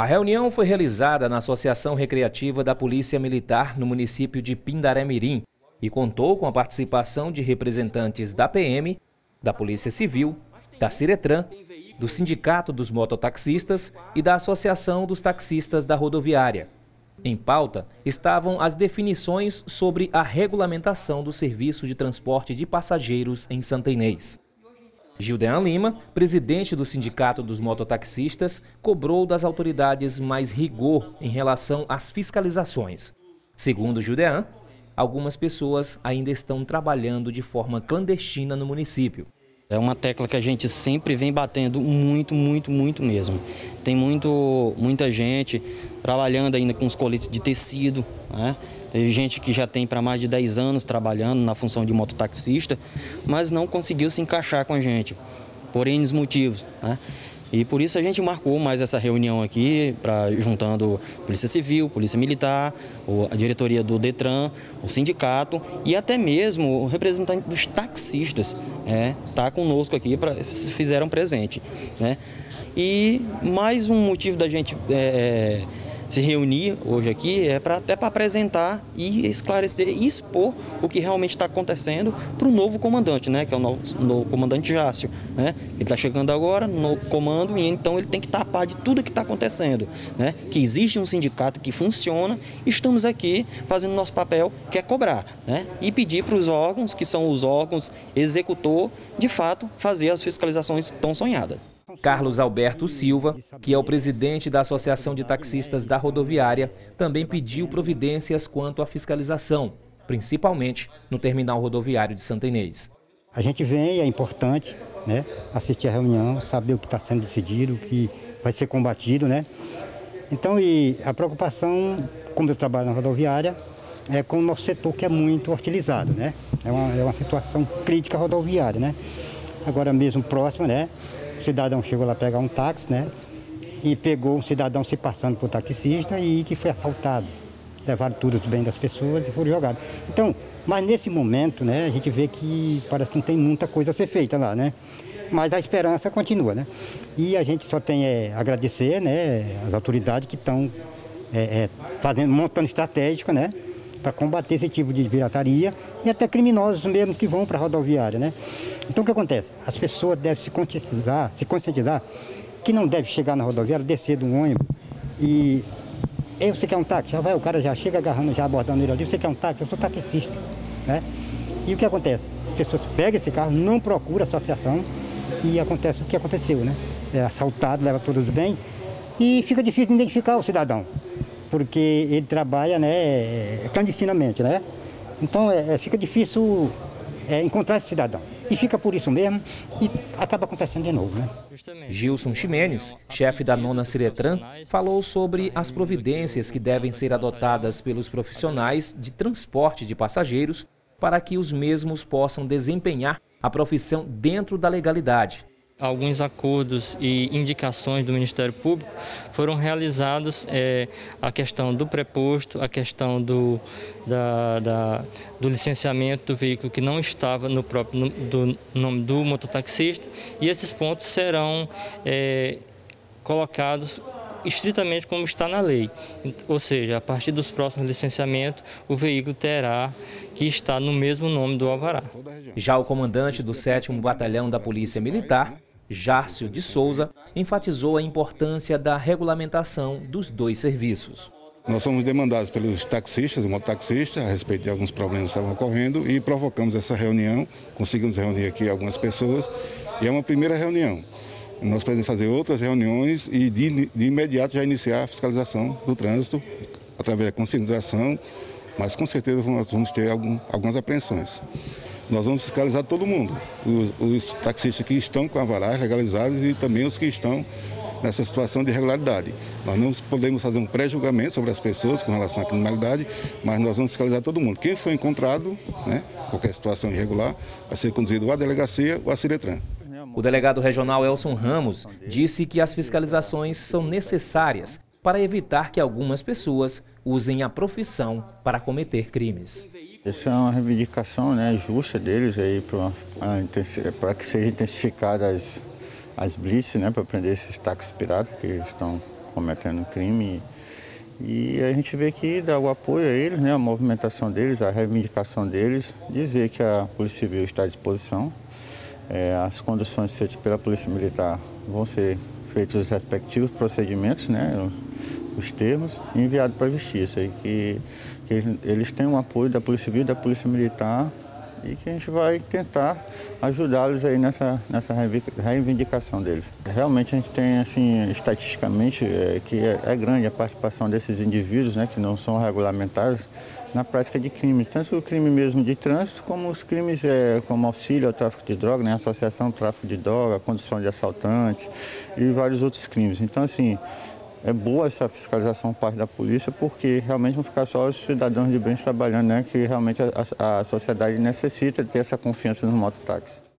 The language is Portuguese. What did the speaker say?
A reunião foi realizada na Associação Recreativa da Polícia Militar no município de Pindaré-Mirim e contou com a participação de representantes da PM, da Polícia Civil, da Ciretran, do Sindicato dos Mototaxistas e da Associação dos Taxistas da Rodoviária. Em pauta estavam as definições sobre a regulamentação do serviço de transporte de passageiros em Santa Inês. Gildean Lima, presidente do Sindicato dos Mototaxistas, cobrou das autoridades mais rigor em relação às fiscalizações. Segundo Gildean, algumas pessoas ainda estão trabalhando de forma clandestina no município. É uma tecla que a gente sempre vem batendo muito, muito, muito mesmo. Tem muito, muita gente trabalhando ainda com os coletes de tecido, né? Tem gente que já tem para mais de 10 anos trabalhando na função de mototaxista, mas não conseguiu se encaixar com a gente, por N motivos. Né? E por isso a gente marcou mais essa reunião aqui, pra, juntando Polícia Civil, Polícia Militar, a diretoria do Detran, o sindicato e até mesmo o representante dos taxistas está é, tá conosco aqui, pra, fizeram presente. Né? E mais um motivo da gente é, é se reunir hoje aqui é para até para apresentar e esclarecer e expor o que realmente está acontecendo para o novo comandante, né, que é o novo, novo comandante Jácio, né? Ele está chegando agora no comando e então ele tem que tapar de tudo que está acontecendo, né? Que existe um sindicato que funciona, estamos aqui fazendo nosso papel, que é cobrar, né? E pedir para os órgãos, que são os órgãos executor, de fato, fazer as fiscalizações tão sonhadas. Carlos Alberto Silva, que é o presidente da Associação de Taxistas da Rodoviária, também pediu providências quanto à fiscalização, principalmente no terminal rodoviário de Santa Inês. A gente vem, é importante né, assistir a reunião, saber o que está sendo decidido, o que vai ser combatido. Né? Então, e a preocupação, como eu trabalho na rodoviária, é com o nosso setor que é muito hostilizado. Né? É, uma, é uma situação crítica rodoviária. Né? Agora mesmo próxima, né? O cidadão chegou lá pegar um táxi, né? E pegou um cidadão se passando por taxista e que foi assaltado. Levaram tudo os bens das pessoas e foram jogados. Então, mas nesse momento, né, a gente vê que parece que não tem muita coisa a ser feita lá, né? Mas a esperança continua, né? E a gente só tem é, agradecer, né, as autoridades que estão é, é, fazendo, montando estratégica, né? Para combater esse tipo de pirataria e até criminosos mesmo que vão para a rodoviária, né? Então o que acontece? As pessoas devem se conscientizar, se conscientizar que não deve chegar na rodoviária, descer do ônibus e Ei, você quer um táxi? Já vai, o cara já chega agarrando, já abordando ele ali, você quer um táxi? Eu sou taxista, né? E o que acontece? As pessoas pegam esse carro, não procuram associação e acontece o que aconteceu, né? É assaltado, leva todos os bens e fica difícil de identificar o cidadão porque ele trabalha né, clandestinamente, né? Então é, é, fica difícil é, encontrar esse cidadão. E fica por isso mesmo e acaba acontecendo de novo. Né? Gilson Ximenes, chefe da nona Ciretran, falou sobre as providências que devem ser adotadas pelos profissionais de transporte de passageiros para que os mesmos possam desempenhar a profissão dentro da legalidade alguns acordos e indicações do Ministério Público foram realizados é, a questão do preposto, a questão do, da, da, do licenciamento do veículo que não estava no próprio no, do nome do mototaxista e esses pontos serão é, colocados estritamente como está na lei. Ou seja, a partir dos próximos licenciamentos, o veículo terá que estar no mesmo nome do alvará. Já o comandante do 7 Batalhão da Polícia Militar Járcio de Souza, enfatizou a importância da regulamentação dos dois serviços. Nós fomos demandados pelos taxistas mototaxistas a respeito de alguns problemas que estavam ocorrendo e provocamos essa reunião, conseguimos reunir aqui algumas pessoas e é uma primeira reunião. Nós podemos fazer outras reuniões e de, de imediato já iniciar a fiscalização do trânsito através da conscientização, mas com certeza nós vamos ter algum, algumas apreensões. Nós vamos fiscalizar todo mundo, os, os taxistas que estão com avarás legalizados e também os que estão nessa situação de irregularidade. Nós não podemos fazer um pré-julgamento sobre as pessoas com relação à criminalidade, mas nós vamos fiscalizar todo mundo. Quem foi encontrado, né, qualquer situação irregular, vai ser conduzido à delegacia ou à Ciretran. O delegado regional Elson Ramos disse que as fiscalizações são necessárias para evitar que algumas pessoas usem a profissão para cometer crimes. Essa é uma reivindicação né, justa deles aí para que sejam intensificadas as, as blitz, né, para prender esses táxis piratas que estão cometendo crime. E a gente vê que dá o apoio a eles, né, a movimentação deles, a reivindicação deles, dizer que a Polícia Civil está à disposição. É, as conduções feitas pela Polícia Militar vão ser feitos os respectivos procedimentos, né, os termos, e enviados para a Justiça. E que, que eles têm o apoio da Polícia Civil e da Polícia Militar e que a gente vai tentar ajudá-los aí nessa, nessa reivindicação deles. Realmente a gente tem, assim, estatisticamente, é, que é, é, grande a participação desses indivíduos, né, que não são regulamentados, na prática de crime, tanto o crime mesmo de trânsito, como os crimes é, como auxílio ao tráfico de droga, né, associação ao tráfico de droga, condução de assaltantes e vários outros crimes. Então, assim, é boa essa fiscalização parte da polícia, porque realmente não ficar só os cidadãos de bem trabalhando, né? Que realmente a, a sociedade necessita ter essa confiança nos mototáxis.